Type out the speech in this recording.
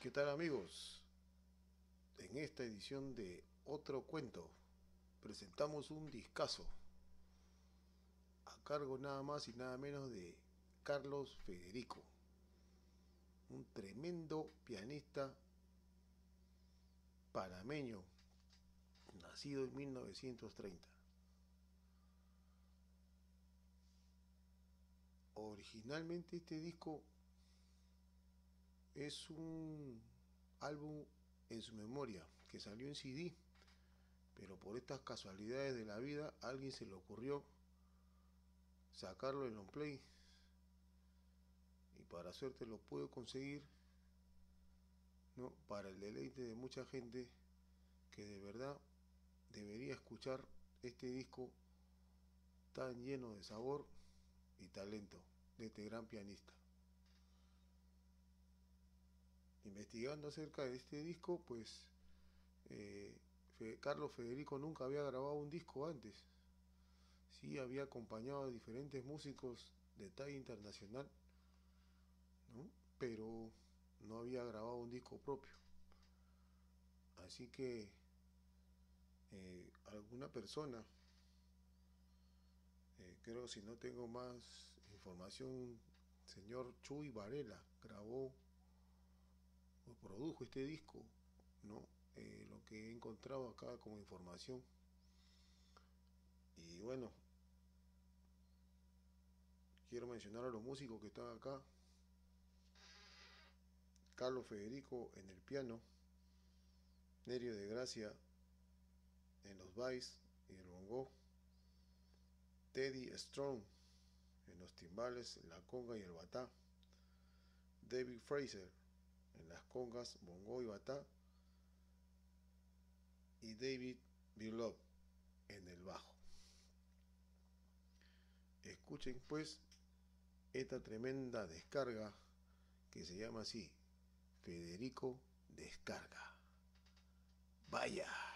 ¿Qué tal amigos? En esta edición de Otro Cuento presentamos un discazo a cargo nada más y nada menos de Carlos Federico, un tremendo pianista panameño, nacido en 1930. Originalmente este disco es un álbum en su memoria que salió en CD, pero por estas casualidades de la vida a alguien se le ocurrió sacarlo en long play y para suerte lo puedo conseguir ¿no? para el deleite de mucha gente que de verdad debería escuchar este disco tan lleno de sabor y talento de este gran pianista. Investigando acerca de este disco, pues eh, Carlos Federico nunca había grabado un disco antes. Sí, había acompañado a diferentes músicos de talla internacional, pero no había grabado un disco propio. Así que eh, alguna persona eh, creo si no tengo más información, señor Chuy Varela grabó produjo este disco, ¿no? Eh, lo que he encontrado acá como información. Y bueno, quiero mencionar a los músicos que están acá. Carlos Federico en el piano, Nerio de Gracia en los bass y el bongo, Teddy Strong en los timbales, la conga y el batá, David Fraser en las congas, bongo y batá, y David Bilov en el bajo. Escuchen pues esta tremenda descarga que se llama así, Federico Descarga. Vaya.